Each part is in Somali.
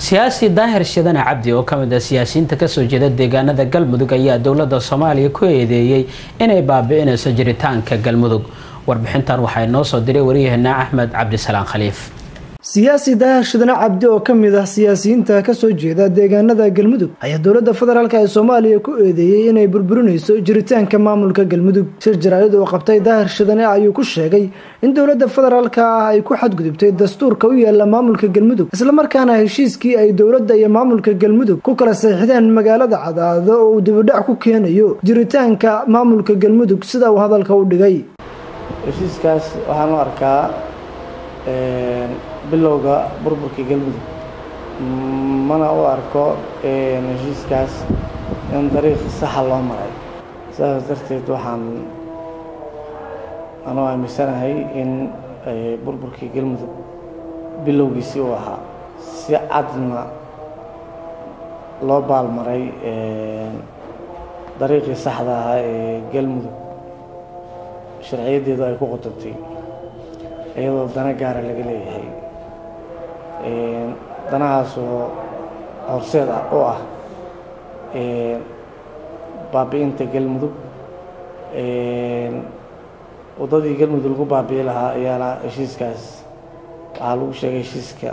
siyaasi daahir shidane cabdi oo ka mid ah siyaasiyiinta ka soo jeeda deegaanada galmudug ayaa dowladda soomaaliya ku eedeeyey inay baabi'inayso jiritaanka galmudug. Warbixintan waxaa inoo soo diray waryaheena axmed cabdisalaan khaliif siyaasi daahir shidane cabdi oo ka mid ah siyaasiyiinta ka soo jeeda deegaanada galmudug ayaa dowladda federaalk ee soomaaliya ku eedeeyey inay burburinayso jiritaanka maamulka galmudug. Shir jaraa'id oo qabtay daahir shidane ayuu ku sheegay in dowladda federaalka ah ay ku xadgudubtay dastuurka u yaalla maamulka galmudug islamarkaana heshiiskii ay dowladda iyo maamulka galmudug ku kala saxiixdeen magaalada cadaado oo uu dibidhac ku keenayo jiritaanka maamulka galmudug. Sida uu hadalka u dhigay bilowga burburka galmudug mana u arko heshiiskaas in dariiq saxa loo maray. Sidaas darteed waxaan anuu aaminsanahay in burburkii galmudug bilowgiisii uu ahaa si cadna loo baalmaray dariiqii saxda ahaa ee galmudug sharciyaddeedu ay ku qodobtay iyadoo dana gaara laga leeyahay danahaasoo horseed ah oo ah baabi'inta galmudug. Waddadii galmudug lagu baabi'i lahaa ayaana heshiiskaas. Waxaa lagu sheegay heshiiska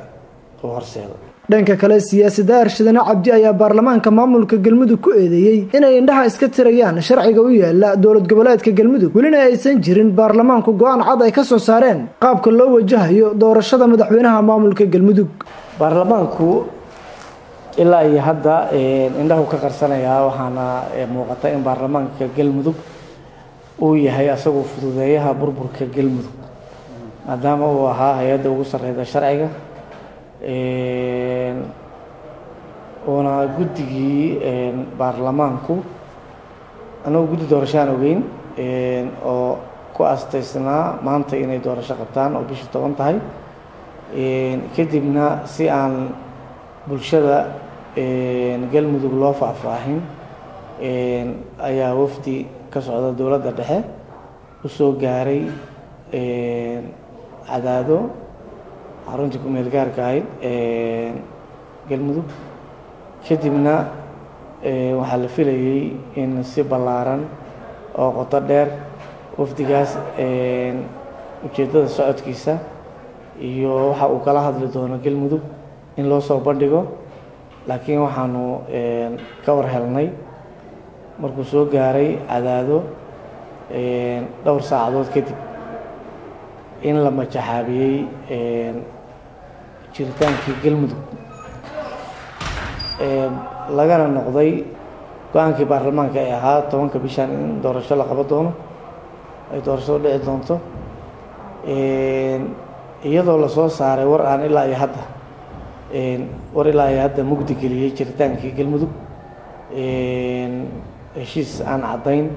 dhanka kale siyaasi daahir shidane cabdi ayaa baarlamaanka maamulka galmudug ku eedeeyey inay indhaha iska tirayaan. Sharciga u yaalla dowlad goboleedka galmudug welina aysan jirin baarlamaanku go'aan cad ay ka soo saareen. Qaabka loo wajahayo doorashada madaxweynaha maamulka galmudug. Baarlamaanku ilaa iyo hadda indhahu ka qarsanayaa waxaana muuqata in baarlamaanka galmudug uu yahay asagoo fududeeyaha burburka galmudug. Maadaama uu ahaa hay'adda ugu sarreyda sharciga uuna guddigii baarlamaanku annagu guddi doorashaan ogeyn oo ku astaysnaa maanta inay doorasho qabtaan oo bishii toban tahay kadibna si aan bulshada galmudug loo faahfaahin ayaa wafdi ka socda dowladda dhexe. U soo gaaray cadaado xaruntii ku-meel gaarka ahayd galmudug kadibna waxaa la filayey in si ballaaran oo qoto dheer wafdigaas ujeeddada socodkiisa iyo waxa uu kala hadli doono galmudug in loo soo bandhigo. Laakiin waxaanu ka war helnay markuu soo gaaray cadaado dhowr saacadood kadib in la majaxaabiyey jiritaankii galmudug lagana noqday go'aankii baarlamaanka ay ahaa tobanka bishan in doorasho la qabo doono ay doorashadu dhici doonto iyadoo la soo saaray war aan ilaa iyo hadda war ilaa iyo hadda mugdi geliyey jiritaankii galmudug heshiis aan caddayn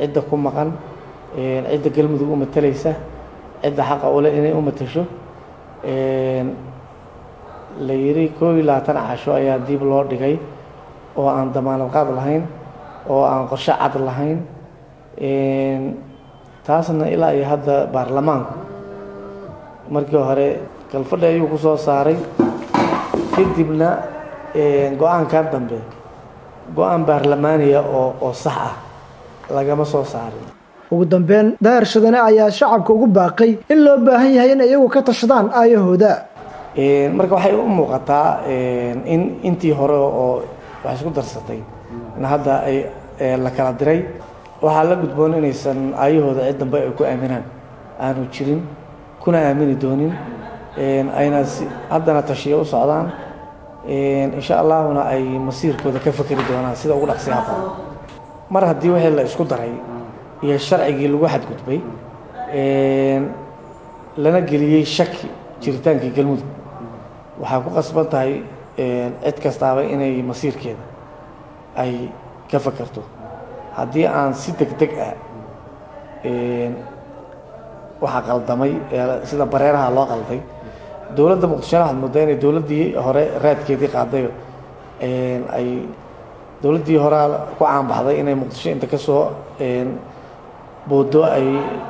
cidda ku maqan cidda galmudug u matalaysa cidda xaqa ule inay u matasho la yidhi koob iyo labaatan casho ayaa dib loo dhigay oo aan damaanad qaad lahayn oo aan qorshe cad lahayn. Taasna ilaa iyo hadda baarlamaanku. Markii hore galfadhi ayuu ku soo saaray. Kadibna go'aankan dambe go'aan baarlamaaniya oo oo sax ah lagama soo saarin ugu dambeyn daahir shidane ayaa shacabka ugu baaqay in loo baahan yahay in iyagu ka tashadaan aayahooda. Marka waxay u muuqataa in intii hore oo wax isku darsatay in hadda ay la kala diray waxaa la gudboon inaysan aayahooda cid dambe ay ku aaminaan. Aanu jirin kuna aamini doonin ayna haddana tashiyo u socdaan insha allahuna ay masiirkooda ka fakeri doonaan sida ugu dhaqsiyaa badan mar haddii wixii la isku daray iyo sharcigii lagu xadgudbay lana geliyey shaki jiritaankii galmudug. Waxaa ku qasban tahay cid kastaaba inay masiirkeeda ay ka fakerto haddii aan si deg deg ah waxaa qaldamay sida bareeraha loo qalday dowladda muqdishona waxaad moodaa inay dowladdii hore raadkeedii qaadayo ay dowladdii horea ku caanbaxday inay muqdisho inta ka soo boodo ay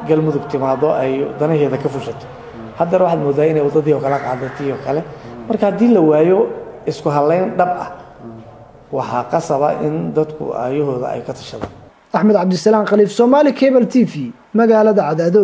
galmudug timaado ay danaheeda ka fushato haddana waxaad moodaa inay waddadii oo kale qaadatay oo kale. Marka haddii la waayo isku halayn dhab ah waxaa qasaba in dadku aayahooda ay ka tashadaan. Axmed cabdisalaam khaliif soomaali cable t v magaalada cadaado